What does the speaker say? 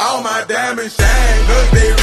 all my diamonds shine, cause they